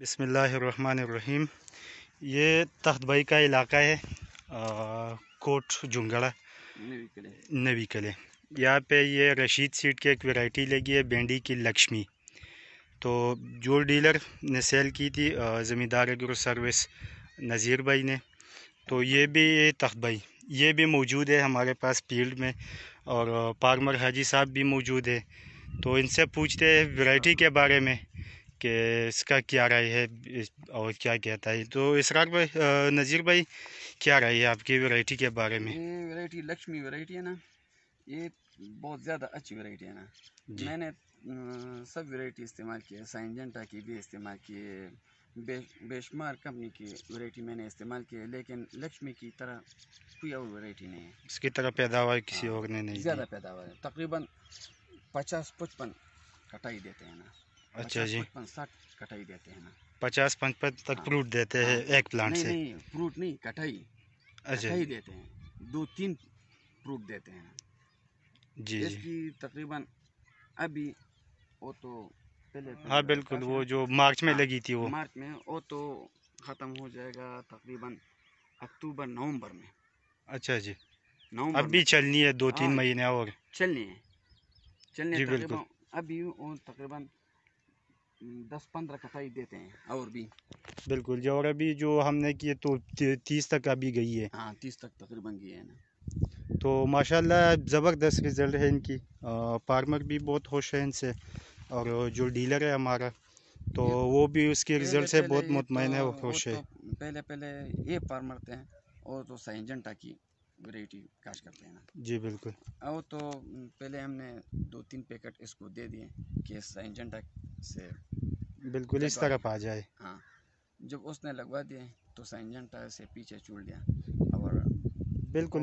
बिसमीम ये तख्त भाई का इलाका है आ, कोट जुंगड़ा नवी कले। यहाँ पे ये रशीद सीट की एक वैरायटी लगी है बेंडी की लक्ष्मी। तो जो डीलर ने सेल की थी ज़मींदार एग्रो सर्विस नज़ीर भाई ने तो ये भी भाई ये भी मौजूद है हमारे पास फ़ील्ड में और पार्मर हाजी साहब भी मौजूद है। तो इनसे पूछते हैं वैरायटी के बारे में कि इसका क्या राय है और क्या कहता है? तो इसरार भाई नज़ीर भाई क्या राय है आपकी वैरायटी के बारे में? ये वैरायटी लक्ष्मी वैरायटी है ना ये बहुत ज़्यादा अच्छी वैरायटी है ना। मैंने सब वैरायटी इस्तेमाल की है साइंजेंटा की भी इस्तेमाल की है बे, बेशुमार कंपनी की वैरायटी मैंने इस्तेमाल की है लेकिन लक्ष्मी की तरह कोई और वैरायटी नहीं है। इसकी तरह पैदावार किसी हाँ, और ने नहीं ज़्यादा पैदावार है। तकरीबन पचास पचपन कटाई देते हैं ना। अच्छा जी। साठ कटाई देते हैं ना। पचास पचपन तक हाँ, फ्रूट देते हैं हाँ, एक प्लांट से। नहीं फ्रूट नहीं कटाई। अच्छा। कटाई देते हैं। दो तीन फ्रूट देते हैं। जी इसकी तकरीबन अभी वो तो पहले हाँ बिल्कुल वो जो मार्च में हाँ, लगी थी वो। मार्च में वो तो ख़त्म हो जाएगा तकरीबन अक्टूबर नवंबर में। अच्छा जी। नवंबर अब भी चलनी है दो तीन हाँ, महीने और। चलनी है। चलनी जी बिल्कुल। अभी तकरीबन दस पंद्रह कटाई देते हैं और भी। बिल्कुल जो और अभी जो हमने किए तो तीस तक अभी गई है। हाँ तीस तक तकरीबन गई है ना। तो माशाल्लाह ज़बरदस्त रिज़ल्ट है इनकी। फार्मर भी बहुत खुश है इनसे और जो डीलर है हमारा तो वो भी उसके रिज़ल्ट से बहुत मुतमिन तो, है वो खुश है। तो पहले पहले ये फार्मर थे और तो साइंजेंटा की वैरायटी काश करते हैं ना। जी बिल्कुल। और तो पहले हमने दो तीन पैकेट इसको दे दिए कि साइंजेंटा से बिल्कुल इस तरफ़ आ जाए। हाँ जब उसने लगवा दिए तो साइंजेंटा से पीछे छूट दिया और बिल्कुल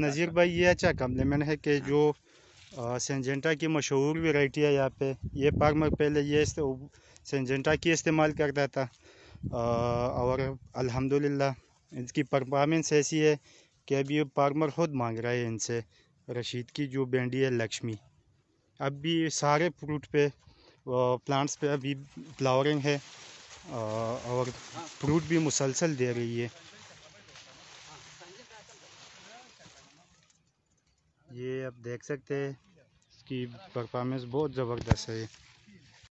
नज़ीर भाई ये अच्छा कम्प्लीमेंट है कि हाँ। जो सेंजेंटा की मशहूर वैरायटी है यहाँ पे। ये फार्मर पहले ये सेंजेंटा की इस्तेमाल करता था। आ, और अल्हम्दुलिल्लाह इनकी परफॉर्मेंस ऐसी है कि अभी ये फार्मर खुद मांग रहा है इनसे। रशीद की जो बेंडी है लक्ष्मी। अब भी सारे फ्रूट पे प्लांट्स पे अभी फ्लावरिंग है और फ्रूट भी मुसलसल दे रही है। ये आप देख सकते हैं, इसकी परफॉर्मेंस बहुत ज़बरदस्त है।